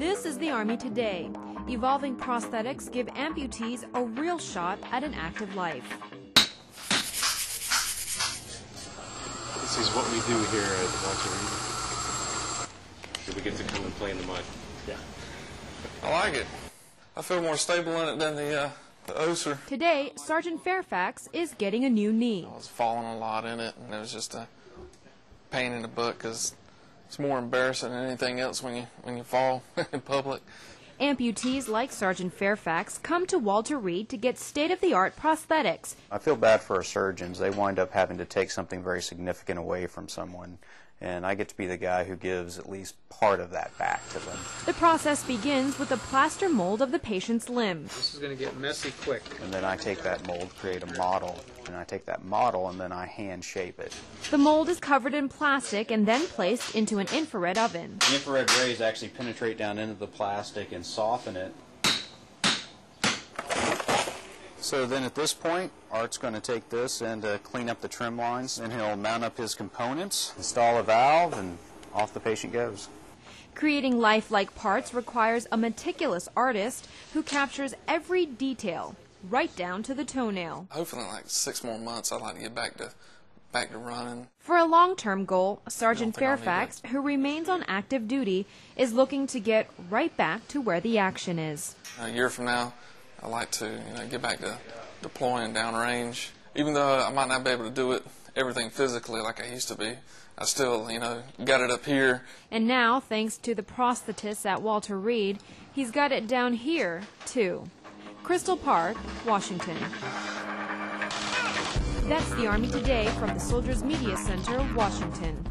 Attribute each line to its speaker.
Speaker 1: This is the Army today. Evolving prosthetics give amputees a real shot at an active life.
Speaker 2: This is what we do here at Walter Reed. Do we get to come and play in the mud? Yeah.
Speaker 3: I like it. I feel more stable in it than the, uh, the Össur.
Speaker 1: Today, Sergeant Fairfax is getting a new knee.
Speaker 3: I was falling a lot in it, and it was just a pain in the butt because it's more embarrassing than anything else when you when you fall in public.
Speaker 1: Amputees like Sergeant Fairfax come to Walter Reed to get state-of-the-art prosthetics.
Speaker 4: I feel bad for our surgeons. They wind up having to take something very significant away from someone, and I get to be the guy who gives at least part of that back to them.
Speaker 1: The process begins with a plaster mold of the patient's limb.
Speaker 5: This is going to get messy quick.
Speaker 4: And then I take that mold, create a model, and I take that model and then I hand shape it.
Speaker 1: The mold is covered in plastic and then placed into an infrared oven.
Speaker 4: The infrared rays actually penetrate down into the plastic and soften it. So then at this point, Art's going to take this and uh, clean up the trim lines, and he'll mount up his components, install a valve, and off the patient goes.
Speaker 1: Creating lifelike parts requires a meticulous artist who captures every detail, right down to the toenail.
Speaker 3: Hopefully, in like six more months, I'd like to get back to back to running.
Speaker 1: For a long-term goal, Sergeant Fairfax, who remains on active duty, is looking to get right back to where the action is.
Speaker 3: A year from now, I'd like to you know get back to deploying downrange. Even though I might not be able to do it everything physically like I used to be, I still you know got it up here.
Speaker 1: And now, thanks to the prosthetists at Walter Reed, he's got it down here, too. Crystal Park, Washington. That's the Army Today from the Soldiers Media Center, Washington.